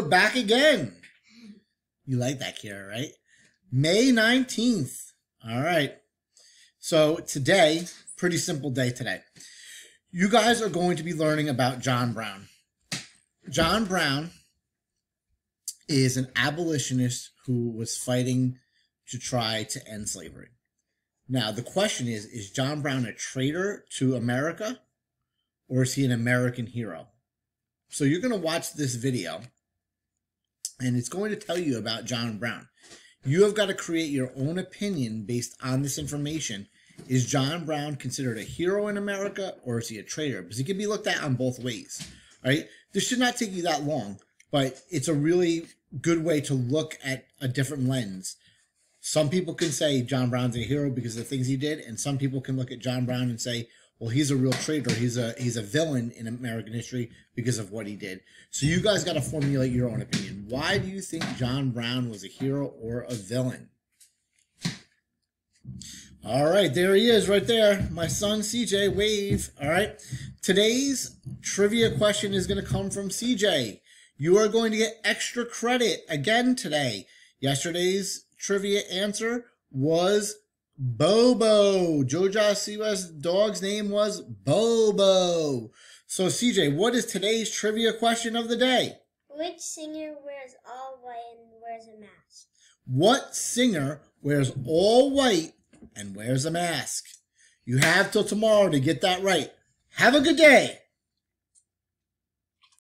video back again. You like that, Kira, right? May 19th. All right. So today, pretty simple day today. You guys are going to be learning about John Brown. John Brown is an abolitionist who was fighting to try to end slavery. Now, the question is is John Brown a traitor to America or is he an American hero? So you're going to watch this video and it's going to tell you about John Brown. You have got to create your own opinion based on this information. Is John Brown considered a hero in America or is he a traitor? Because he can be looked at on both ways. Right? This should not take you that long, but it's a really good way to look at a different lens. Some people can say John Brown's a hero because of the things he did, and some people can look at John Brown and say, well, he's a real traitor. He's a he's a villain in American history because of what he did. So you guys got to formulate your own opinion. Why do you think John Brown was a hero or a villain? All right, there he is right there. My son CJ, wave. All right. Today's trivia question is going to come from CJ. You are going to get extra credit again today. Yesterday's trivia answer was Bobo. Jojo Siwa's dog's name was Bobo. So, CJ, what is today's trivia question of the day? Which singer wears all white and wears a mask? What singer wears all white and wears a mask? You have till tomorrow to get that right. Have a good day.